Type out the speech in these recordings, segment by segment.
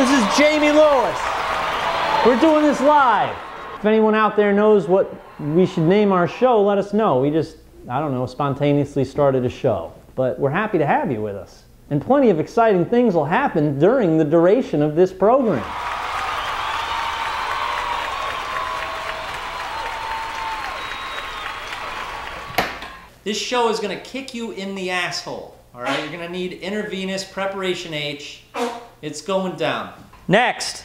This is Jamie Lewis. We're doing this live. If anyone out there knows what we should name our show, let us know. We just, I don't know, spontaneously started a show. But we're happy to have you with us. And plenty of exciting things will happen during the duration of this program. This show is going to kick you in the asshole. All right, you're going to need intravenous preparation H. It's going down. Next,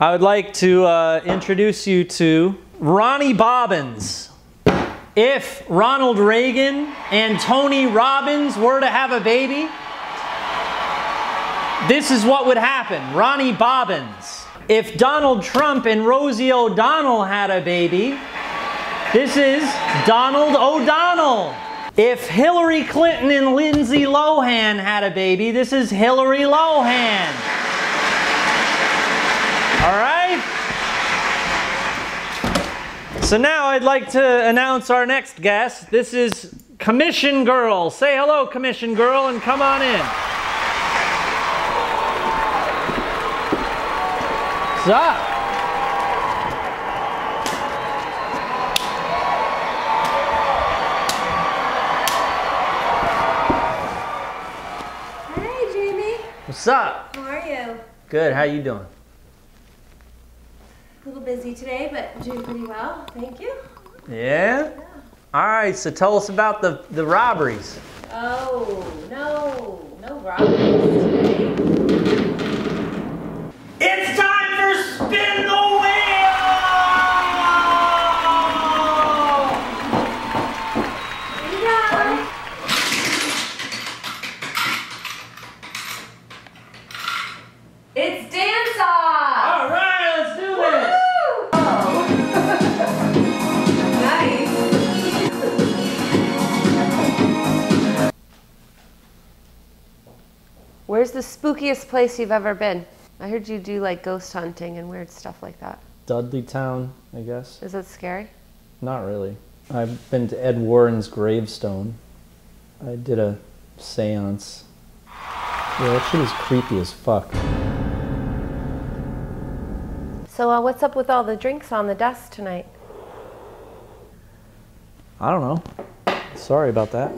I would like to uh, introduce you to Ronnie Bobbins. If Ronald Reagan and Tony Robbins were to have a baby, this is what would happen. Ronnie Bobbins. If Donald Trump and Rosie O'Donnell had a baby, this is Donald O'Donnell. If Hillary Clinton and Lindsay Lohan had a baby, this is Hillary Lohan. All right? So now I'd like to announce our next guest. This is Commission Girl. Say hello, Commission Girl, and come on in. What's up? Hey, Jamie. What's up? How are you? Good. How you doing? A little busy today, but doing pretty well. Thank you. Yeah. All right. So tell us about the the robberies. Oh, no. No robberies today. It's time for spin the wheel. Here you go. It's dance off! All right. Let's do this. Oh. nice. Where's the spookiest place you've ever been? I heard you do like ghost hunting and weird stuff like that. Dudleytown, I guess. Is that scary? Not really. I've been to Ed Warren's gravestone. I did a seance. Yeah, that shit is creepy as fuck. So, uh, what's up with all the drinks on the desk tonight? I don't know. Sorry about that.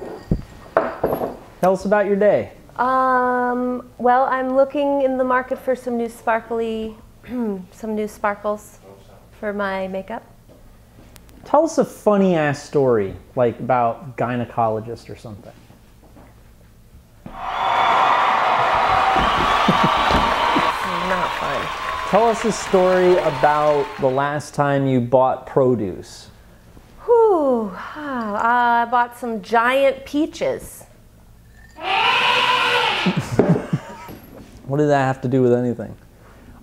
Tell us about your day. Um, well, I'm looking in the market for some new sparkly, some new sparkles for my makeup. Tell us a funny ass story, like about gynecologist or something. Not fun. Tell us a story about the last time you bought produce. Whew. ah, I bought some giant peaches. What did that have to do with anything?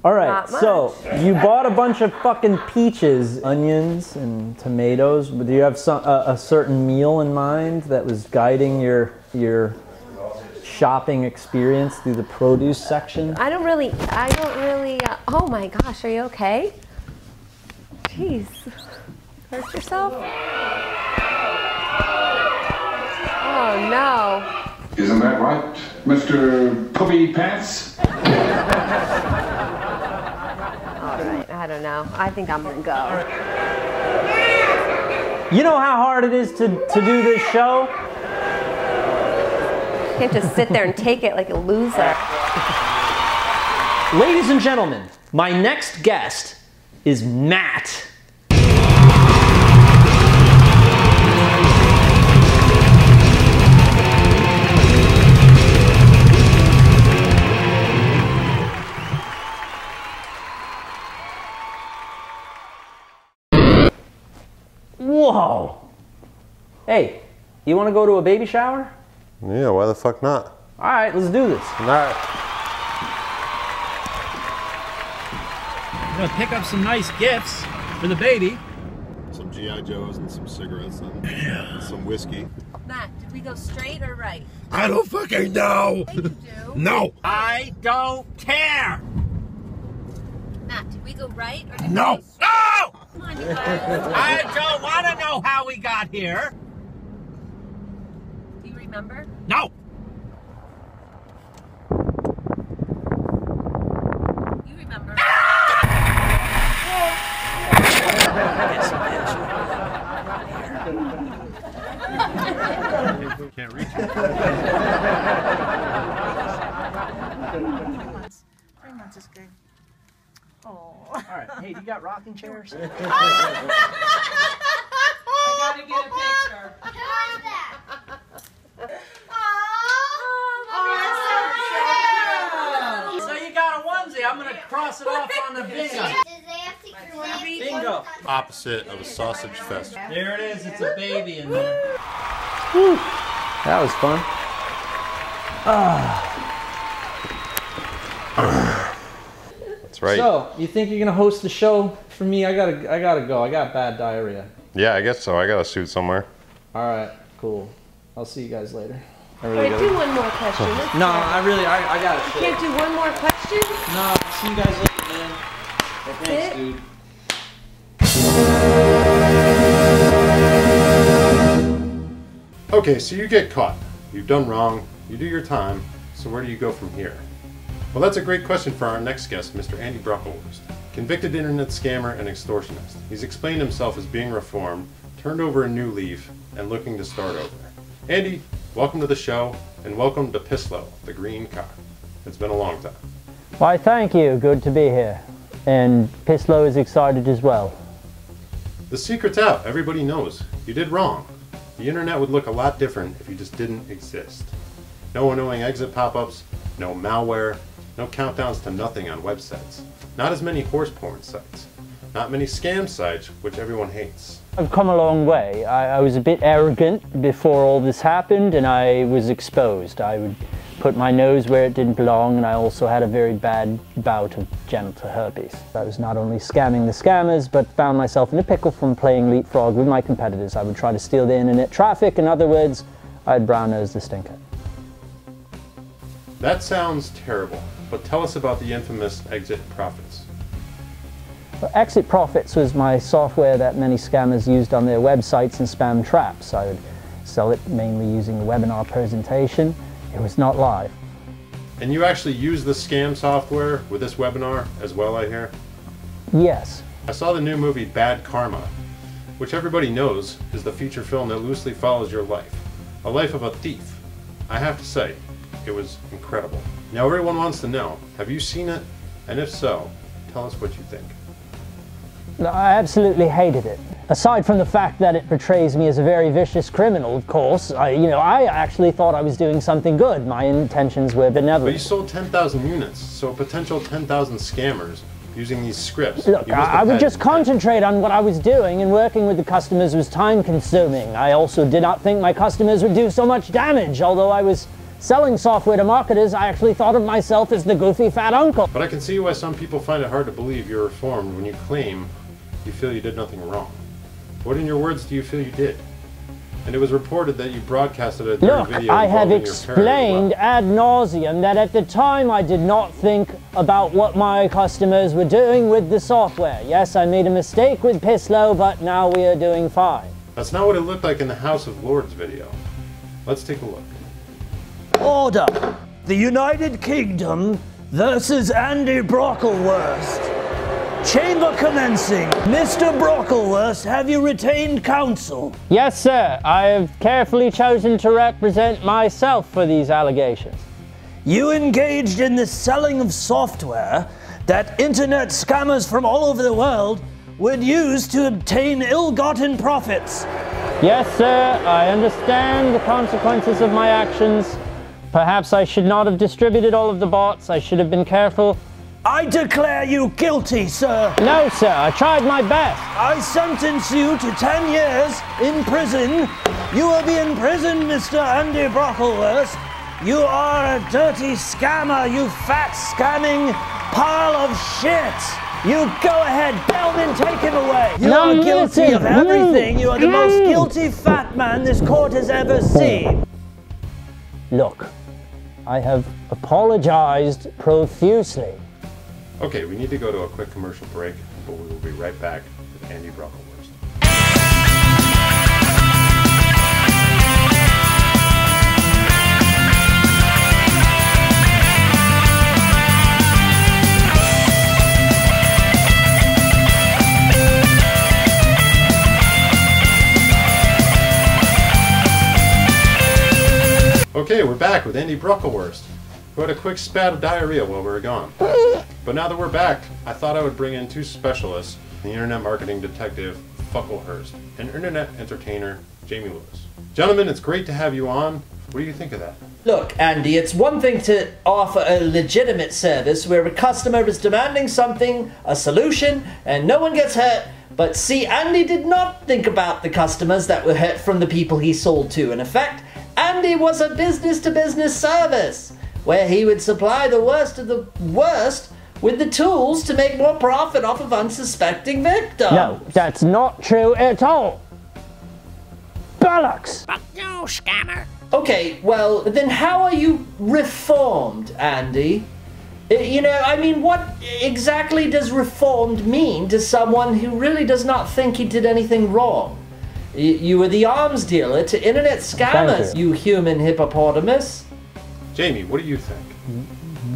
All right, so you bought a bunch of fucking peaches, onions, and tomatoes. But Do you have some, a, a certain meal in mind that was guiding your your shopping experience through the produce section? I don't really, I don't really, uh, oh my gosh, are you okay? Jeez. Hurt yourself? Oh no. Isn't that right, Mr. Puppy Pants? All right, I don't know. I think I'm gonna go. You know how hard it is to, to do this show? Can't just sit there and take it like a loser. Ladies and gentlemen, my next guest is Matt. Whoa. Hey, you want to go to a baby shower? Yeah, why the fuck not? All right, let's do this. All right. I'm gonna pick up some nice gifts for the baby. Some GI Joes and some cigarettes and some whiskey. Matt, did we go straight or right? I don't fucking know. you do. No. I don't care. Matt, did we go right or did No. we go? No! On. I don't want to know how we got here. Do you remember? No! You remember. Can't reach Three months. Three is good. Oh. All right. Hey, do you got rocking chairs? I gotta get a picture. It off on the bingo. Does they have to create Bingo. Opposite of a sausage fest. There it is. It's a baby in there. That was fun. Ah. That's right. So, you think you're gonna host the show for me? I gotta, I gotta go. I got bad diarrhea. Yeah, I guess so. I got a suit somewhere. All right, cool. I'll see you guys later. I really Wait, do one more question. No. I really, I, I got it. Can't do one more question? No, see you guys later, man. That's Thanks, dude. Okay, so you get caught. You've done wrong. You do your time. So where do you go from here? Well, that's a great question for our next guest, Mr. Andy Brocklehurst. Convicted internet scammer and extortionist. He's explained himself as being reformed, turned over a new leaf, and looking to start over. Andy, welcome to the show, and welcome to Pislow, the green car. It's been a long time. Why, thank you. Good to be here. And Pislow is excited as well. The secret's out. Everybody knows. You did wrong. The internet would look a lot different if you just didn't exist. No annoying exit pop-ups, no malware, no countdowns to nothing on websites. Not as many horse porn sites. Not many scam sites, which everyone hates. I've come a long way. I, I was a bit arrogant before all this happened, and I was exposed. I would put my nose where it didn't belong, and I also had a very bad bout of genital herpes. I was not only scamming the scammers, but found myself in a pickle from playing leapfrog with my competitors. I would try to steal the internet traffic. In other words, I'd brown nose the stinker. That sounds terrible, but tell us about the infamous exit profits. Well, Exit Profits was my software that many scammers used on their websites and spam traps. I would sell it mainly using a webinar presentation. It was not live. And you actually use the scam software with this webinar as well, I hear? Yes. I saw the new movie Bad Karma, which everybody knows is the feature film that loosely follows your life. A life of a thief. I have to say, it was incredible. Now everyone wants to know, have you seen it? And if so, tell us what you think. No, I absolutely hated it. Aside from the fact that it portrays me as a very vicious criminal, of course, I, you know, I actually thought I was doing something good. My intentions were benevolent. But you sold 10,000 units, so a potential 10,000 scammers using these scripts. Look, I, I would just concentrate on what I was doing, and working with the customers was time consuming. I also did not think my customers would do so much damage. Although I was selling software to marketers, I actually thought of myself as the goofy fat uncle. But I can see why some people find it hard to believe you're reformed when you claim you feel you did nothing wrong. What in your words do you feel you did? And it was reported that you broadcasted a dirty Look, video I have involving your parent as well. explained ad nauseum that at the time I did not think about what my customers were doing with the software. Yes, I made a mistake with Pislow, but now we are doing fine. That's not what it looked like in the House of Lords video. Let's take a look. Order! The United Kingdom versus Andy Brocklehurst. Chamber commencing. Mr. Brocklehurst, have you retained counsel? Yes, sir. I have carefully chosen to represent myself for these allegations. You engaged in the selling of software that internet scammers from all over the world would use to obtain ill gotten profits. Yes, sir. I understand the consequences of my actions. Perhaps I should not have distributed all of the bots. I should have been careful. I declare you guilty, sir. No, sir. I tried my best. I sentence you to 10 years in prison. You will be in prison, Mr. Andy Brocklehurst. You are a dirty scammer, you fat scamming pile of shit. You go ahead, Belvin, take him away. You No, are guilty of everything. You are the most Mm. guilty fat man this court has ever seen. Look, I have apologized profusely. Okay, we need to go to a quick commercial break, but we will be right back with Andy Brocklehurst. Okay, we're back with Andy Brocklehurst, who had a quick spat of diarrhea while we were gone. But now that we're back, I thought I would bring in two specialists the internet marketing detective Fucklehurst, and internet entertainer Jamie Lewis. Gentlemen, it's great to have you on. What do you think of that? Look, Andy, it's one thing to offer a legitimate service where a customer is demanding something, a solution, and no one gets hurt. But see, Andy did not think about the customers that were hurt from the people he sold to. In effect, Andy was a business to business service where he would supply the worst of the worst with the tools to make more profit off of unsuspecting victims. No, that's not true at all. Bollocks! No, scammer. Okay, well, then how are you reformed, Andy? Uh, You know, I mean, what exactly does reformed mean to someone who really does not think he did anything wrong? You were the arms dealer to internet scammers, you human hippopotamus. Jamie, what do you think?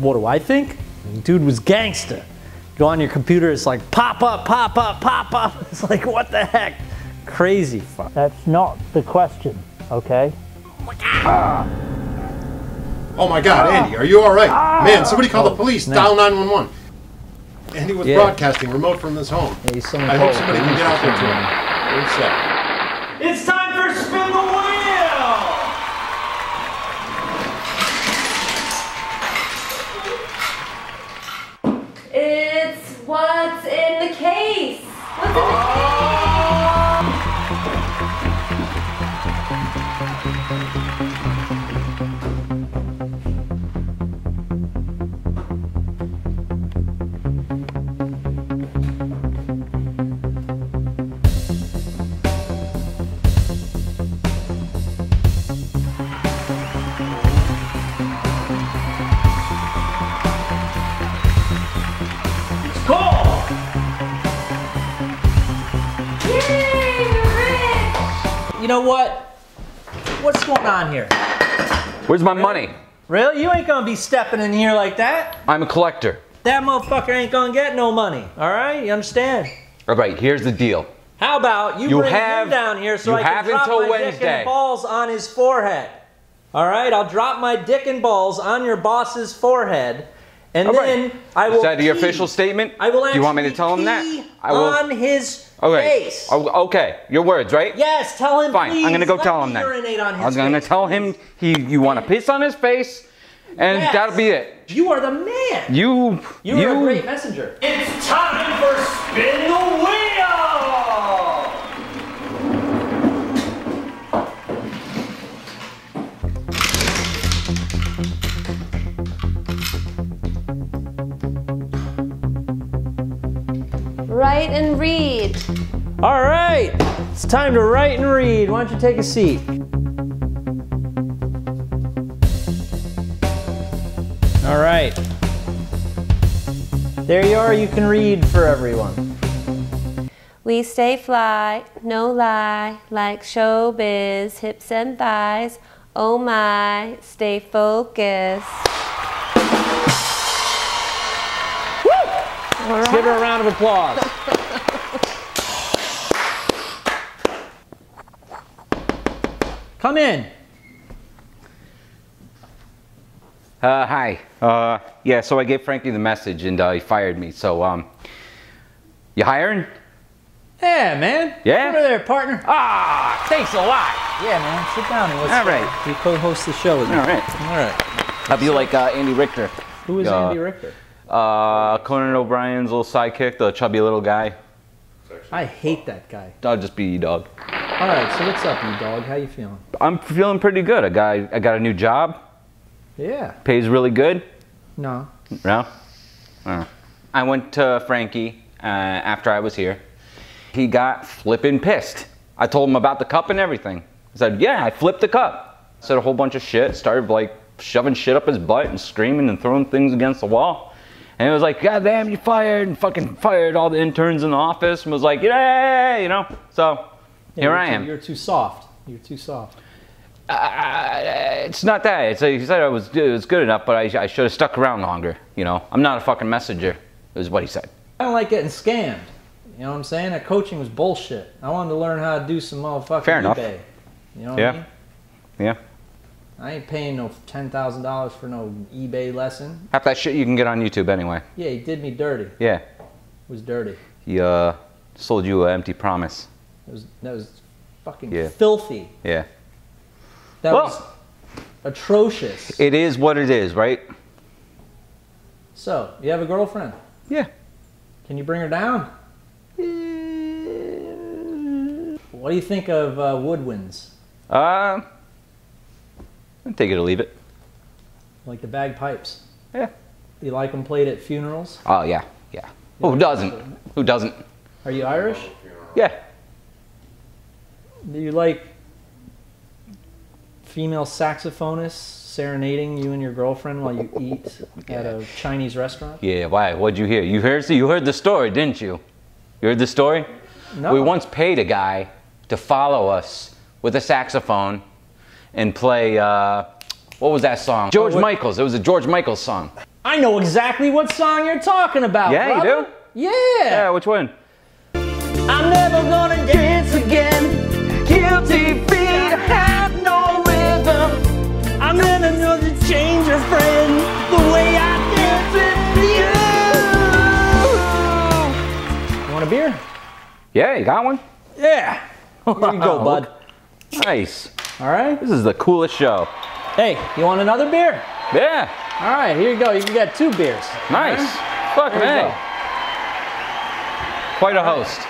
What do I think? Dude was gangster. Go on your computer, it's like pop up, pop up, pop up. It's like what the heck? Crazy fuck. That's not the question, okay? Oh my god, Andy, are you alright? Man, somebody call the oh, police. Dial 911. Andy was Yeah. broadcasting remote from his home. Hey, someone I hope somebody can get out there to him. Very sad. You know what? What's going on here? Where's my money? Really? You ain't gonna be stepping in here like that. I'm a collector. That motherfucker ain't gonna get no money. All right? You understand? All right, here's the deal. How about you, You bring have- him down here so I can drop until my dick and balls on his forehead? All right, I'll drop my dick and balls on your boss's forehead, and All right. then I will. Is that the pee. official statement? I will. Do you want me to tell him that? I will. on his Okay. face. Oh, okay. Your words, right? Yes, tell him. Fine. Please, I'm gonna go let tell him that. Urinate on his I'm gonna face. tell him he you want to piss on his face, and Yes. that'll be it. You are the man. You You, are a great messenger. It's time for spin the wheel. Write and read. All right, it's time to write and read. Why don't you take a seat? All right. There you are. You can read for everyone. We stay fly, no lie, like showbiz, hips and thighs. Oh my, stay focused. All Let's give her a round of applause. Come in. Uh, hi. Uh, yeah. So I gave Frankie the message, and uh, he fired me. So um, you hiring? Yeah, man. Yeah? Over there, partner. Ah, thanks a lot. Yeah, man. Sit down and let's All right. You co-host the show with me. All right. All right. I'll be like uh, Andy Richter. Who is Uh, Andy Richter? Uh, Conan O'Brien's little sidekick, the chubby little guy. I hate that guy. I'll just be you, dog. All right, so what's up, you dog? How you feeling? I'm feeling pretty good. I got I got a new job. Yeah. Pays really good. No. No? Oh. I went to Frankie uh, after I was here. He got flippin' pissed. I told him about the cup and everything. I said, yeah, I flipped the cup. Said a whole bunch of shit. Started like shoving shit up his butt and screaming and throwing things against the wall. And it was like, God damn, you fired and fucking fired all the interns in the office and was like, yeah, you know. So Yeah, here you're I too- am. You're too soft. You're too soft. Uh, it's not that. It's he said I was it was good enough, but I, I should have stuck around longer. You know, I'm not a fucking messenger. Is what he said. I don't like getting scammed. You know what I'm saying? That coaching was bullshit. I wanted to learn how to do some motherfucking Fair enough. You know what Yeah. I mean? Yeah. I ain't paying no ten thousand dollars for no eBay lesson. Half that shit you can get on YouTube anyway. Yeah, he did me dirty. Yeah. It was dirty. He uh Sold you an empty promise. That was, that was fucking Yeah. filthy. Yeah. That Well- was atrocious. It is what it is, right? So, you have a girlfriend? Yeah. Can you bring her down? What do you think of uh, woodwinds? Uh, take it or leave it. Like the bagpipes? Yeah. You like them played at funerals? Oh yeah, yeah. Who doesn't? Who doesn't? Are you Irish? Yeah. Do you like female saxophonists serenading you and your girlfriend while you eat at a Chinese restaurant? Yeah. Why? What'd you hear? You heard? You heard the story, didn't you? You heard the story? No. We once paid a guy to follow us with a saxophone and play. Uh, what was that song? George what- Michael's. It was a George Michael's song. I know exactly what song you're talking about. Yeah, you brother. Yeah. Yeah. Which one? I'm never gonna dance again. Guilty feet have no rhythm. I'm never gonna change a friend the way I dance with you. You want a beer? Yeah, you got one? Yeah. Here you go, bud. Nice. All right. This is the coolest show. Hey, you want another beer? Yeah. All right, here you go. You can get two beers. Nice. Fucking There you Quite a host.